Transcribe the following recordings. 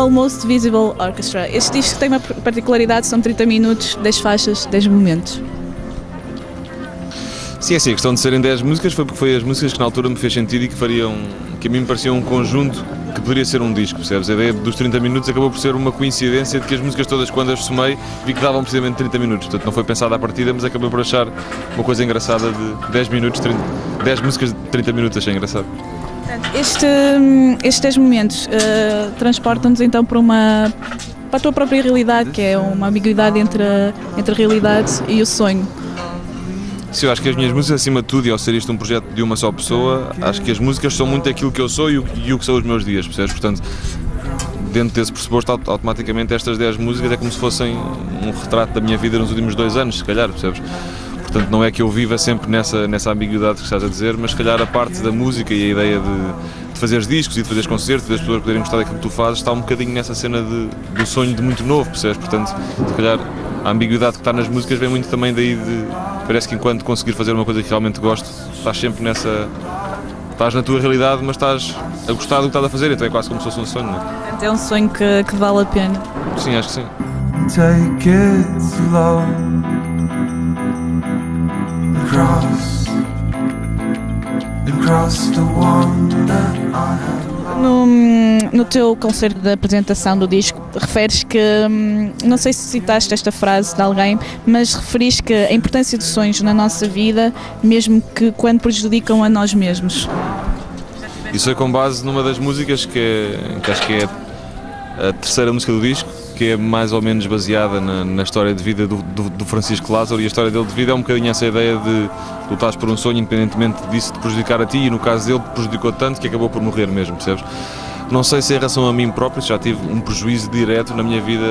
Almost Visible Orchestra. Este disco tem uma particularidade, são 30 minutos, 10 faixas, 10 momentos. Sim, é assim, a questão de serem 10 músicas foi porque foi as músicas que na altura me fez sentido e que fariam, que a mim me parecia um conjunto que poderia ser um disco, percebes? A ideia dos 30 minutos acabou por ser uma coincidência de que as músicas todas, quando as somei, vi que davam precisamente 30 minutos. Portanto, não foi pensada à partida, mas acabei por achar uma coisa engraçada de 10 minutos, 30, 10 músicas de 30 minutos, achei engraçado. Este, estes 10 momentos uh, transportam-nos então para uma para a tua própria realidade, que é uma ambiguidade entre a, entre a realidade e o sonho. Sim, eu acho que as minhas músicas, acima de tudo, e ao ser isto um projeto de uma só pessoa, acho que as músicas são muito aquilo que eu sou e o, e o que são os meus dias, percebes? Portanto, dentro desse pressuposto, automaticamente estas 10 músicas é como se fossem um retrato da minha vida nos últimos dois anos, se calhar, percebes? Portanto, não é que eu viva sempre nessa, nessa ambiguidade que estás a dizer, mas se calhar a parte da música e a ideia de, de fazeres discos e de fazeres concertos e das pessoas poderem gostar daquilo que tu fazes está um bocadinho nessa cena de, do sonho de muito novo, percebes? Portanto, se calhar a ambiguidade que está nas músicas vem muito também daí de. Parece que enquanto conseguir fazer uma coisa que realmente gosto, estás sempre nessa. Estás na tua realidade, mas estás a gostar do que estás a fazer, então é quase como se fosse um sonho, não é? É um sonho que, que vale a pena. Sim, acho que sim. Take it slow no, no teu concerto de apresentação do disco, referes que, hum, não sei se citaste esta frase de alguém, mas referiste que a importância dos sonhos na nossa vida, mesmo que quando prejudicam a nós mesmos. Isso foi com base numa das músicas que, é, que acho que é a terceira música do disco, que é mais ou menos baseada na, na história de vida do, do, do, Francisco Lázaro e a história dele de vida é um bocadinho essa ideia de lutares por um sonho independentemente disso de prejudicar a ti e no caso dele prejudicou tanto que acabou por morrer mesmo, percebes? Não sei se em relação a mim próprio já tive um prejuízo direto na minha vida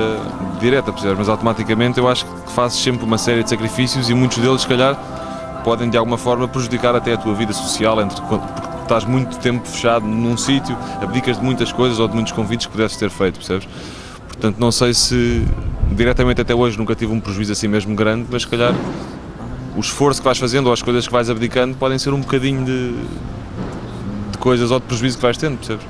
direta, percebes? Mas automaticamente eu acho que fazes sempre uma série de sacrifícios e muitos deles, se calhar, podem de alguma forma prejudicar até a tua vida social, entre, porque estás muito tempo fechado num sítio, abdicas de muitas coisas ou de muitos convites que pudesses ter feito, percebes? Portanto, não sei se diretamente até hoje nunca tive um prejuízo assim mesmo grande, mas se calhar o esforço que vais fazendo ou as coisas que vais abdicando podem ser um bocadinho de, de coisas ou de prejuízo que vais tendo, percebes?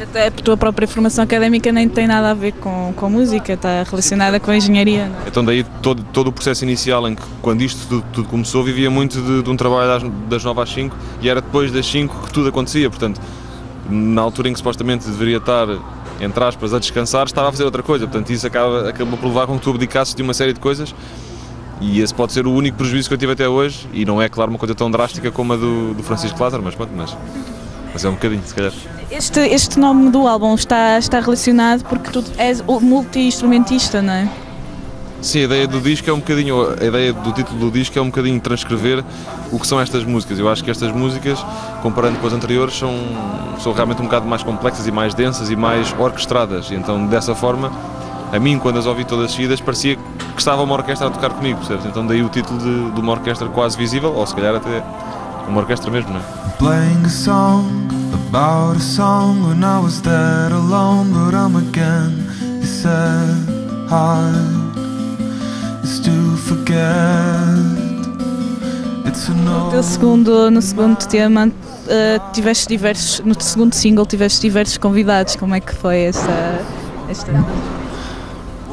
Até a tua própria formação académica nem tem nada a ver com, com música, está relacionada com a engenharia. Não? É? Então daí todo, todo o processo inicial em que quando isto tudo, tudo começou vivia muito de, de um trabalho das, das 9 às 5 e era depois das 5 que tudo acontecia, portanto na altura em que supostamente deveria estar entre aspas, a descansar, estava a fazer outra coisa. Portanto, isso acaba, acaba por levar com que tu abdicasses de uma série de coisas e esse pode ser o único prejuízo que eu tive até hoje e não é, claro, uma coisa tão drástica como a do, do Francisco Lázaro, mas pronto, mas, mas é um bocadinho, se calhar. Este, este nome do álbum está, está relacionado porque tu és multi-instrumentista, não é? Sim, a ideia do disco é um bocadinho, a ideia do título do disco é um bocadinho transcrever o que são estas músicas. Eu acho que estas músicas, comparando com as anteriores, são, são realmente um bocado mais complexas e mais densas e mais orquestradas. E então, dessa forma, a mim, quando as ouvi todas seguidas, parecia que estava uma orquestra a tocar comigo, percebes? Então daí o título de, de uma orquestra quase visível, ou se calhar até uma orquestra mesmo, não é? Playing a song about a song when I was there alone, but I'm again, he said, hi. No teu segundo, no segundo tema uh, tiveste diversos, no segundo single tiveste diversos convidados, como é que foi essa, esta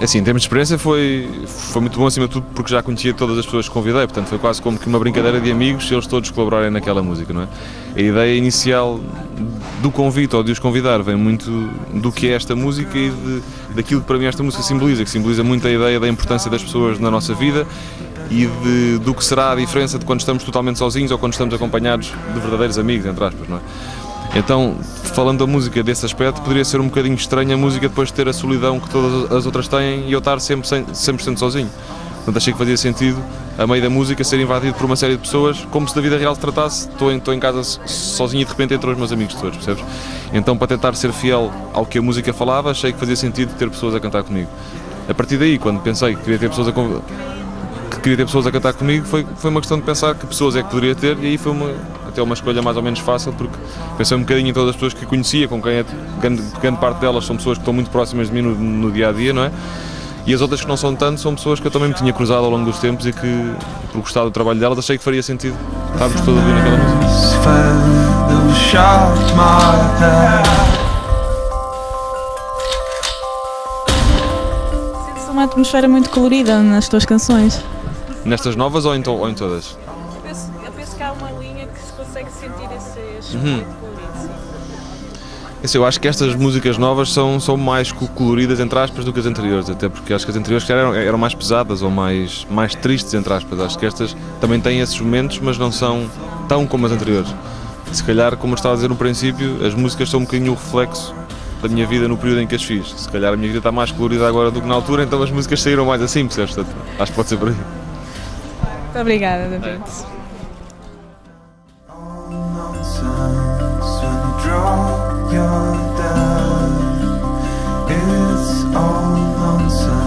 Assim, em termos de experiência foi, foi muito bom acima de tudo porque já conhecia todas as pessoas que convidei, portanto foi quase como que uma brincadeira de amigos eles todos colaborarem naquela música, não é? A ideia inicial do convite ou de os convidar vem muito do que é esta música e de, daquilo que para mim esta música simboliza, que simboliza muito a ideia da importância das pessoas na nossa vida e de, do que será a diferença de quando estamos totalmente sozinhos ou quando estamos acompanhados de verdadeiros amigos, entre aspas, não é? Então, falando da música desse aspecto, poderia ser um bocadinho estranha a música depois de ter a solidão que todas as outras têm e eu estar sempre 100%, 100 sozinho. Portanto, achei que fazia sentido, a meio da música, ser invadido por uma série de pessoas, como se da vida real se tratasse. Estou em, estou em casa sozinho e de repente entram os meus amigos todos, percebes? Então, para tentar ser fiel ao que a música falava, achei que fazia sentido ter pessoas a cantar comigo. A partir daí, quando pensei que queria ter pessoas a, que queria ter pessoas a cantar comigo, foi, foi uma questão de pensar que pessoas é que poderia ter, e aí foi uma, até uma escolha mais ou menos fácil, porque pensei um bocadinho em todas as pessoas que conhecia, com quem é, grande, grande parte delas são pessoas que estão muito próximas de mim no, no dia a dia, não é? E as outras que não são tanto são pessoas que eu também me tinha cruzado ao longo dos tempos e que, por gostar do trabalho delas, achei que faria sentido estarmos todos ali naquela música. atmosfera muito colorida nas tuas canções. Nestas novas ou em, ou em todas? Uhum. Assim, eu acho que estas músicas novas são, são mais coloridas, entre aspas, do que as anteriores, até porque acho que as anteriores eram, eram mais pesadas ou mais, mais tristes, entre aspas. Acho que estas também têm esses momentos, mas não são tão como as anteriores. Se calhar, como eu estava a dizer no princípio, as músicas são um bocadinho o reflexo da minha vida no período em que as fiz. Se calhar a minha vida está mais colorida agora do que na altura, então as músicas saíram mais assim, percebes? Acho que pode ser por aí. Muito obrigada, David. É. draw your blood. It's all nonsense.